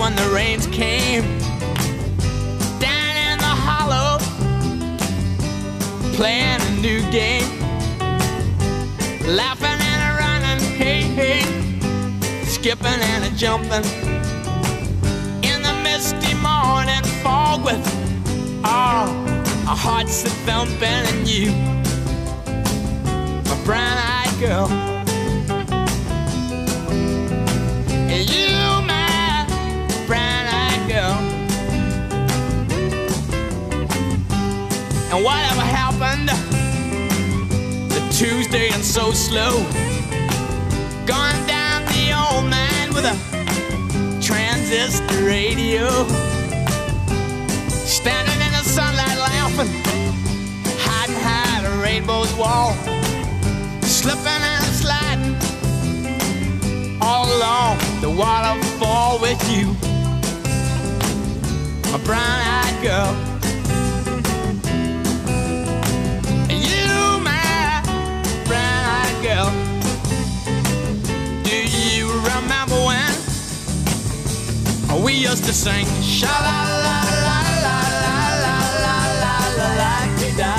when the rains came down in the hollow, playing a new game, laughing and a running, hey hey, skipping and a jumping in the misty morning fog with all our hearts a thumping and you, my brown-eyed girl. And whatever happened to Tuesday and so slow? Gone down the old man with a transistor radio. Standing in the sunlight laughing, hiding behind a rainbow's wall. Slipping and sliding all along the waterfall with you, my brown-eyed girl. We used to sing sha la la la la la la la la la la da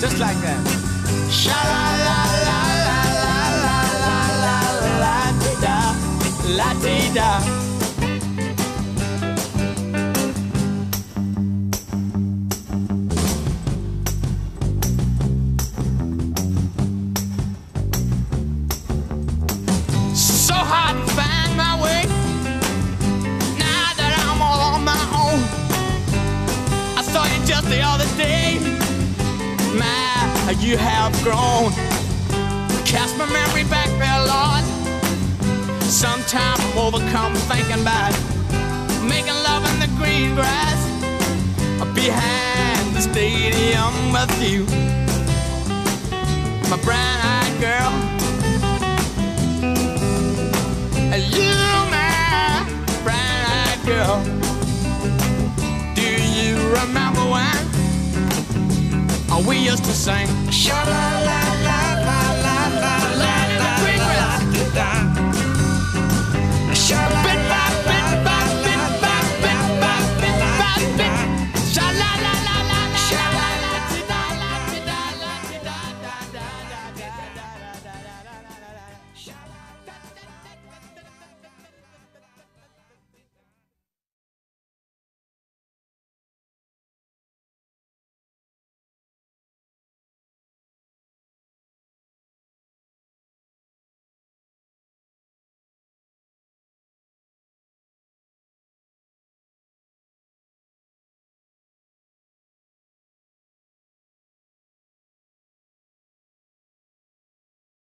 just like that. Sha la la la la la la la la la da la dee da. Just the other day. My, you have grown. Cast my memory back there, Lord. Sometimes I'm overcome thinking about making love in the green grass behind the stadium with you, my brown-eyed girl. We used to sing? Sha la